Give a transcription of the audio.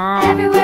Everywhere